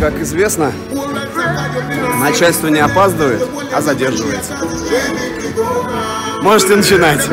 Как известно, начальство не опаздывает, а задерживается. Можете начинать.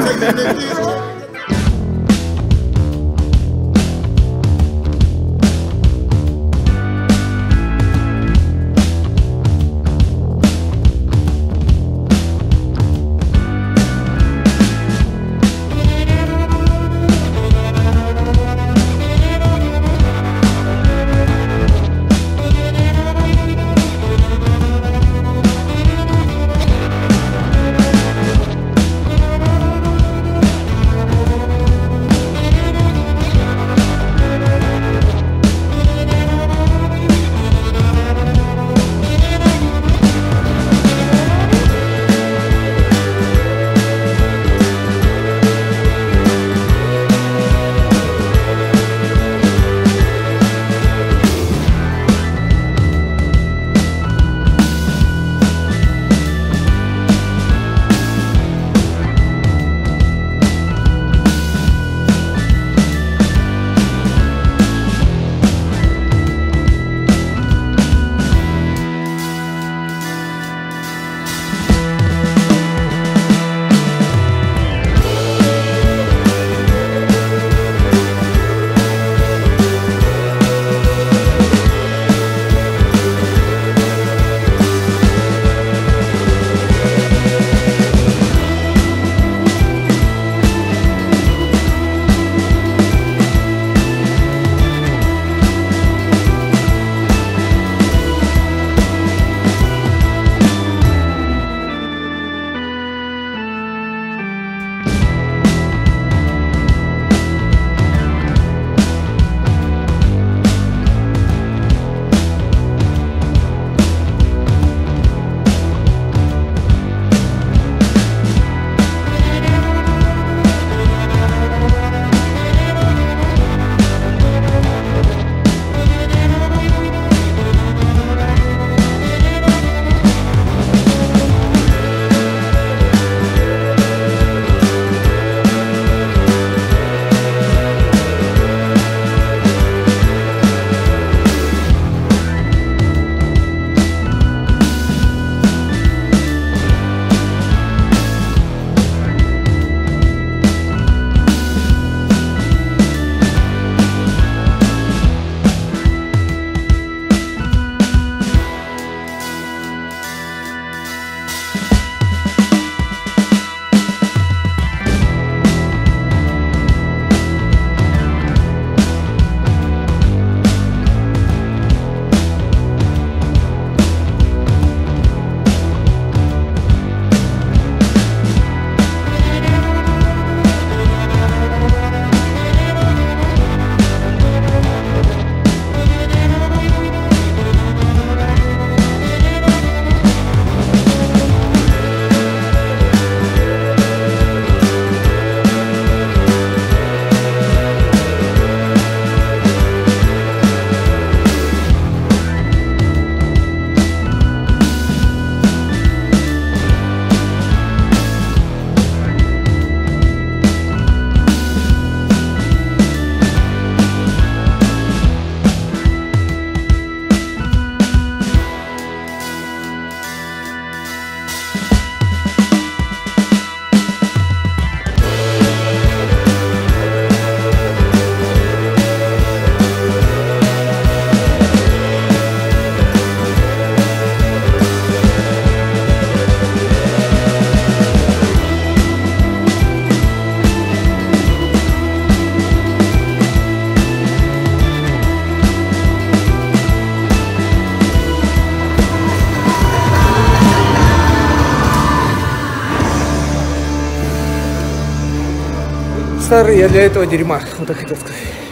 Старый я для этого дерьма, вот так хотел сказать.